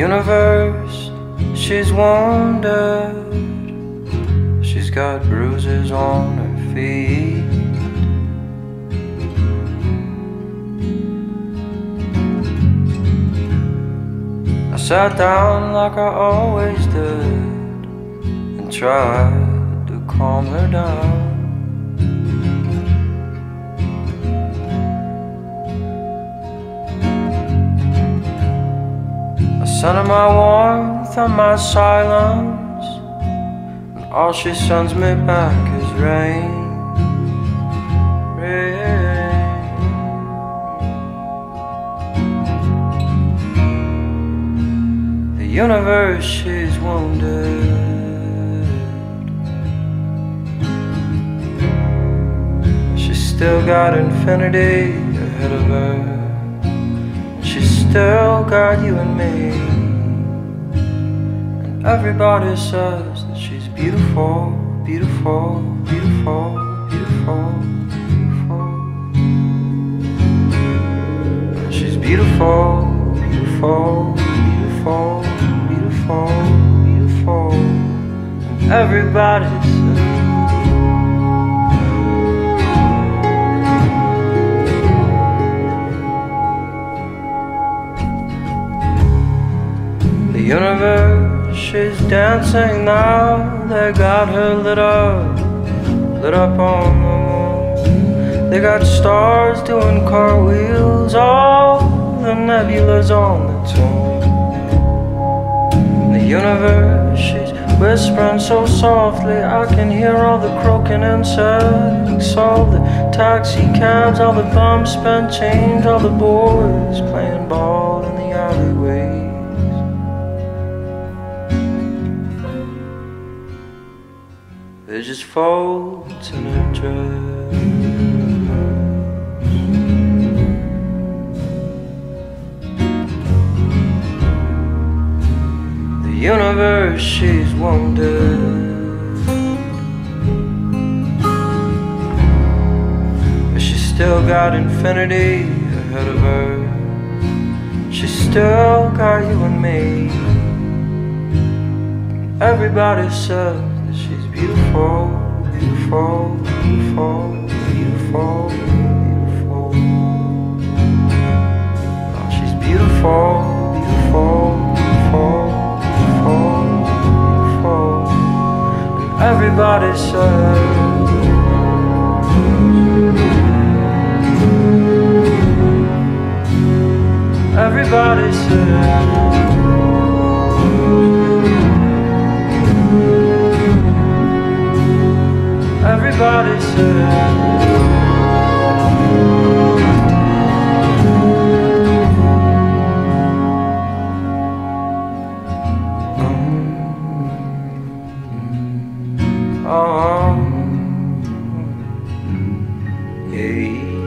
universe, she's wounded. She's got bruises on her feet. I sat down like I always did and tried to calm her down. I of my warmth and my silence, and all she sends me back is rain. Rain. The universe, she's wounded. She's still got infinity ahead of her. She's still got you and me. Everybody says that she's beautiful, beautiful, beautiful, beautiful, beautiful. She's beautiful, beautiful, beautiful, beautiful, beautiful. And everybody universe, she's dancing now. They got her lit up, lit up on the moon. They got stars doing cartwheels, all the nebulas on the tune. The universe, she's whispering so softly. I can hear all the croaking insects, all the taxi cabs, all the bums spent change, all the boys playing ball They're just folds in her dress. The universe, she's she's still got infinity ahead of her. She's still got you and me. Everybody says she's beautiful, beautiful, beautiful, beautiful, beautiful. Oh, she's beautiful, beautiful, beautiful, beautiful, beautiful. And everybody says. Everybody says everybody said Hey.